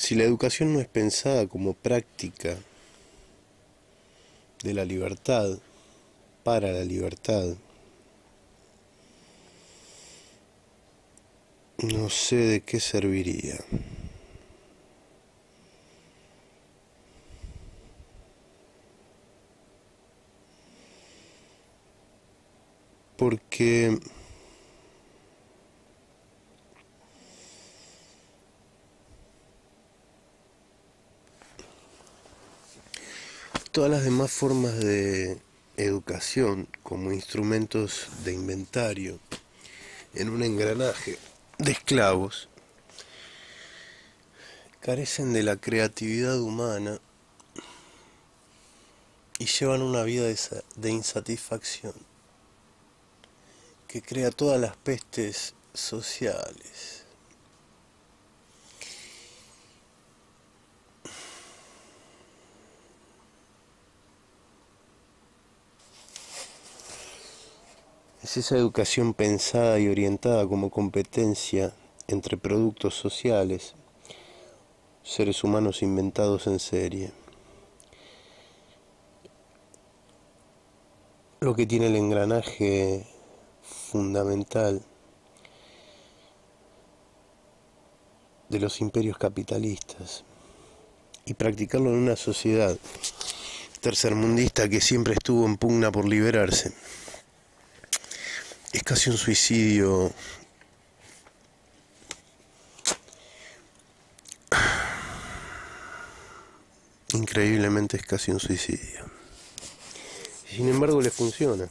Si la educación no es pensada como práctica de la libertad, para la libertad, no sé de qué serviría. Porque todas las demás formas de educación como instrumentos de inventario en un engranaje de esclavos carecen de la creatividad humana y llevan una vida de insatisfacción que crea todas las pestes sociales. Es esa educación pensada y orientada como competencia entre productos sociales, seres humanos inventados en serie. Lo que tiene el engranaje fundamental de los imperios capitalistas y practicarlo en una sociedad tercermundista que siempre estuvo en pugna por liberarse casi un suicidio. Increíblemente es casi un suicidio. Sin embargo le funciona.